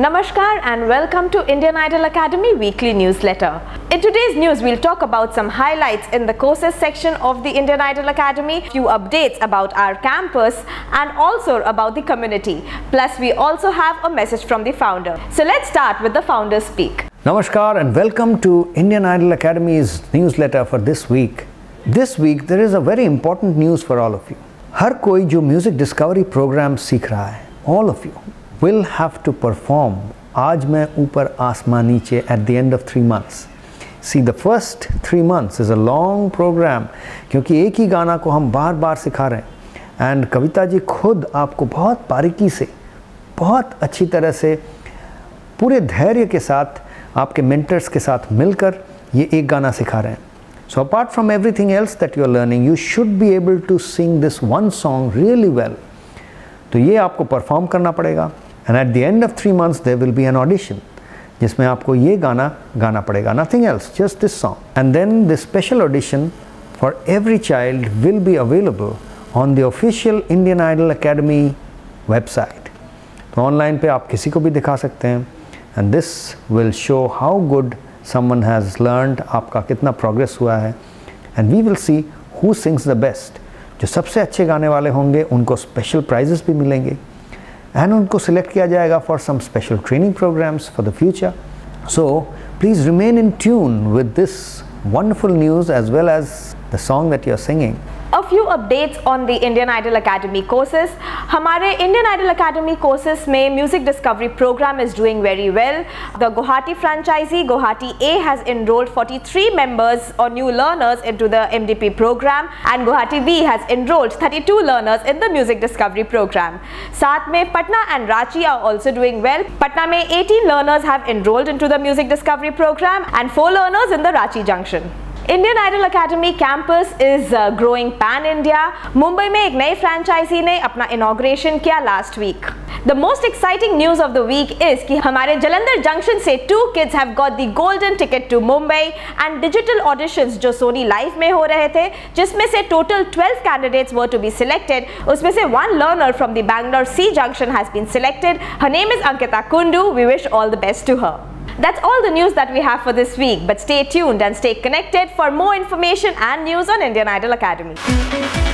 Namaskar and welcome to Indian Idol Academy weekly newsletter. In today's news, we'll talk about some highlights in the courses section of the Indian Idol Academy, few updates about our campus and also about the community. Plus, we also have a message from the founder. So let's start with the founder speak. Namaskar and welcome to Indian Idol Academy's newsletter for this week. This week there is a very important news for all of you. हर कोई जो music discovery programme सीख रहा है all of you will have to perform आज मैं ऊपर आसमान नीचे at the end of three months see the first three months is a long program क्योंकि एक ही गाना को हम बार बार सिखा रहे हैं एंड कविता जी खुद आपको बहुत बारीकी से बहुत अच्छी तरह से पूरे धैर्य के साथ आपके मेंटर्स के साथ मिलकर ये एक गाना सिखा रहे हैं so apart from everything else that you are learning you should be able to sing this one song really well तो ये आपको परफॉर्म करना पड़ेगा। And at the end of three months there will be an audition जिसमें आपको ये गाना गाना पड़ेगा nothing else just this song and then this special audition for every child will be available on the official Indian Idol Academy website तो online पे आप किसी को भी दिखा सकते हैं and this will show how good someone has learned आपका कितना प्रोग्रेस हुआ है। And we will see who sings the best जो सबसे अच्छे गाने वाले होंगे, उनको स्पेशल प्राइजेस भी मिलेंगे। एंड उनको सिलेक्ट किया जाएगा for some special training programs for the future so please remain in tune with this wonderful news as well as the song that you're singing. A few updates on the Indian Idol Academy courses. हमारे Indian Idol Academy courses में Music Discovery program is doing very well. The Guwahati franchisee Guwahati A has enrolled 43 members or new learners into the MDP program and Guwahati B has enrolled 32 learners in the Music Discovery program. साथ में Patna and Ranchi are also doing well. Patna में 18 learners have enrolled into the Music Discovery program and 4 learners in the Ranchi junction. Indian Idol Academy campus is growing pan India Mumbai में एक नए franchisee ने अपना inauguration किया last week the most exciting news of the week is कि हमारे Jalandhar junction से two kids have got the golden ticket to Mumbai and digital auditions जो सोनी लाइव में हो रहे थे, जिसमें से total 12 candidates were to be selected उसमें से one learner from the Bangalore C junction has been selected her name is Ankita Kundu we wish all the best to her That's all the news that we have for this week, but stay tuned and stay connected for more information and news on Indian Idol Academy.